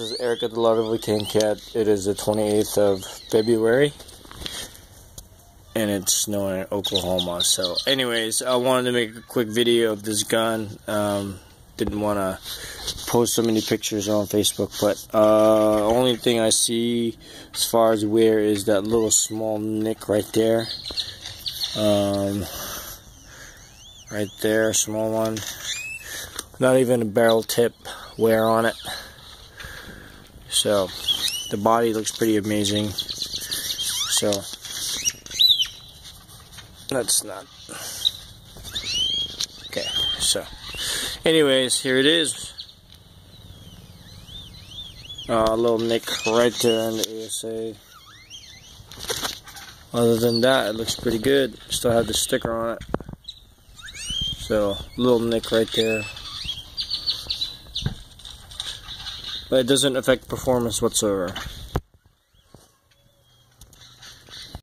This is Erica the Lovely Tan Cat. It is the 28th of February. And it's snowing in Oklahoma. So, anyways, I wanted to make a quick video of this gun. Um, didn't want to post so many pictures on Facebook. But uh, only thing I see as far as wear is that little small nick right there. Um, right there, small one. Not even a barrel tip wear on it. So, the body looks pretty amazing. So, that's not. Okay, so, anyways, here it is. Uh, a little nick right there on the ASA. Other than that, it looks pretty good. Still have the sticker on it. So, little nick right there. But it doesn't affect performance whatsoever.